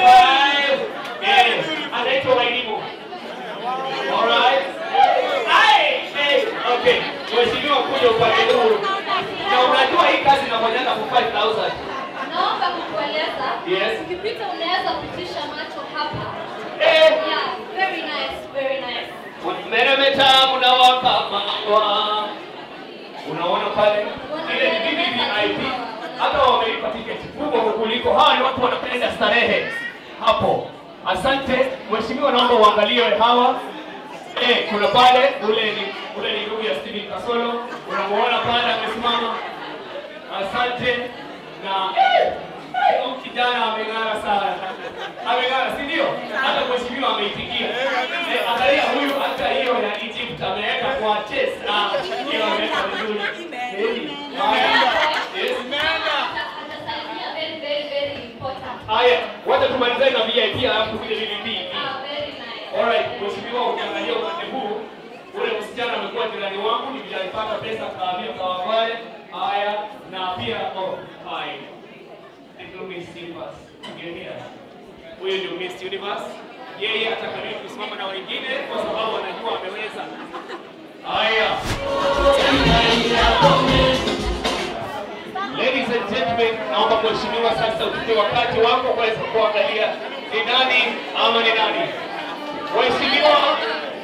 five. Eh, anaitwa Wairimu. Alright. Ai, okay. Mheshimiwa kuja upande huu. Na unajua hii kazi for 5000. Naomba kukueleza. Yes. Ukipita unaweza kutisha macho hapa. Eh, Yeah, very nice, very nice. meremeta mnawaka mawa. Unaona pale? Ile ni VVVIP. Hata wameipa tiketi kubwa kukuliko. Hawa ni watu wanapenda starehe hapo. Asante mheshimiwa, naomba uangalie hawa. Eh, kuna pale ule ni ule ni ndugu ya Steven Kasolo. Unamuona pale amesimama. Asante na eh, huyu kijana ameng'ara sana. Ameng'ara, si ndio? Hata mheshimiwa ameitikia. Eh, angalia huyu hata hiyo ya Egypt ameweka kwa chest. Ah, hiyo ameweka vizuri. Eh, haya. Yes. Atasalimia very, very, very important. Haya, wacha tumalizane na VIP alafu vile vile very nice. Alright, mheshimiwa ukiangalia upande huu, ule msichana amekuwa jirani wangu, nilipata pesa kaambia wale. Haya, na pia oh, hi. Ndio Miss Universe. Ngenia. Huyo ndio Miss Universe. Yeye atakabili kusimama na wengine kwa sababu anajua ameweza. Haya. Mheshimiwa sasa uchukue wakati wako kuweza kuangalia ni nani ama ni nani. Waheshimiwa,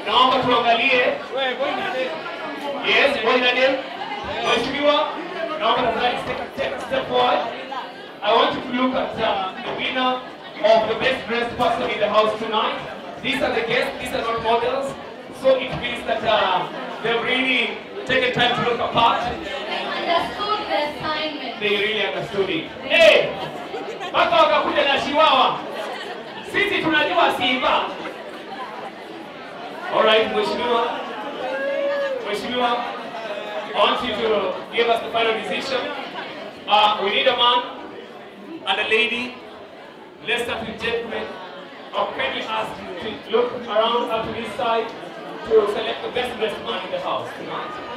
naomba tuangalie. Yes, your name? Waheshimiwa, naomba tafadhali a step forward. I want you to look at uh, the winner of the best dressed person in the house tonight. These are the guests, these are not models. So it means that uh, they've really taken time to look apart. They really understood it. Hey! Mpaka wakakuja na chiwawa. Sisi tunajua Simba. Alright, Mheshimiwa. Mheshimiwa, I want you to give us the final decision. Uh, we need a man and a lady. Let's start with gentlemen. Or can we ask you to look around up to this side to select the best dressed man in the house tonight?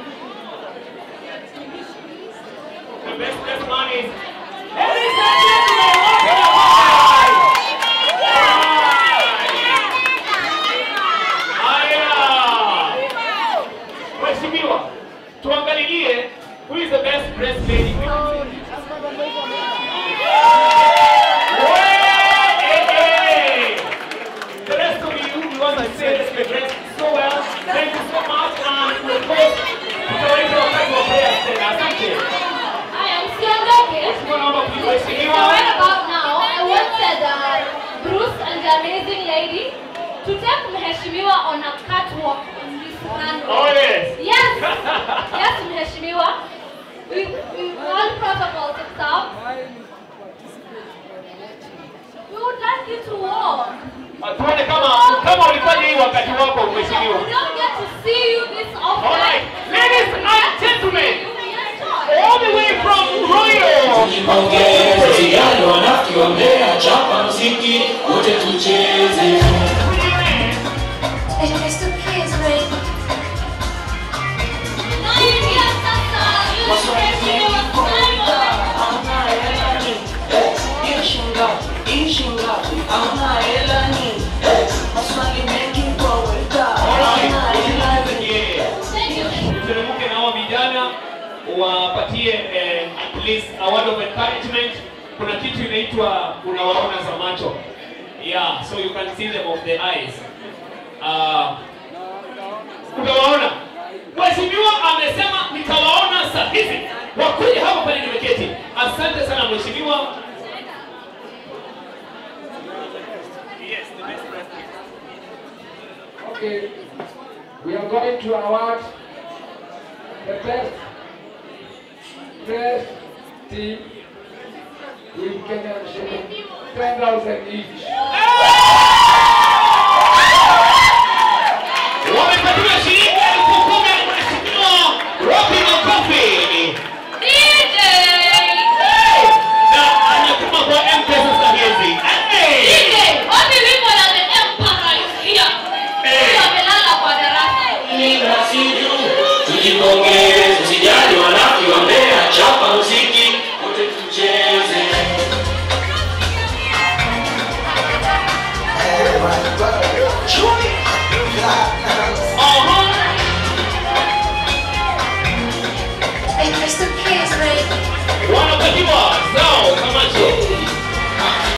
Miss Miss Money's. Eddie a catwalk on this runway. Oh yes. Yes, yes, Mheshimiwa. We, we all protocols observed. We would like you to walk. Ah, Tuone kama kama ulifanya hii wakati wako We don't get to see you this often. Alright, ladies and gentlemen, all the way from Royal. Jipongeze yale wanakiombea, chapa mziki wote tucheze. Yeah. Thank you. Mteremke na hao vijana wapatie eh, at of encouragement. Kuna kitu inaitwa unawaona za macho. Yeah, so you can see them of the eyes. Uh, Okay, we are going to award the best dressed team with Kenyan shilling 10,000 each.